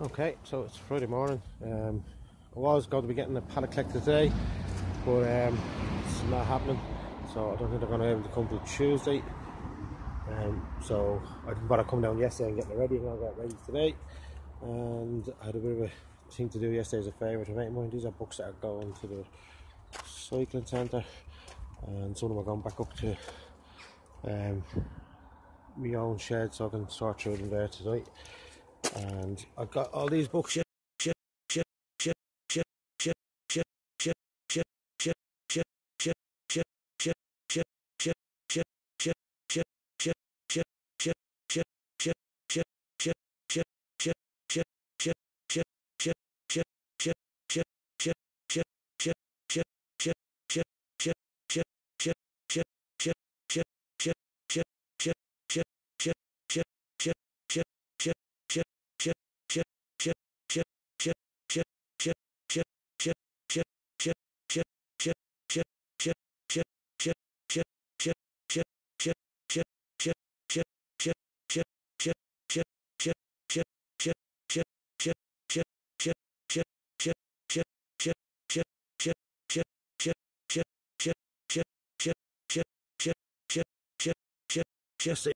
Okay, so it's Friday morning. Um, I was going to be getting a pallet collected today, but um, it's not happening. So I don't think they're going to be able to come till Tuesday. Um, so I didn't bother coming down yesterday and getting it ready. And to get ready today. And I had a bit of a thing to do yesterday as a favour to make mine. These are books that are going to the cycling centre, and some of them are going back up to um, my own shed so I can sort through them there tonight and I've got all these books. just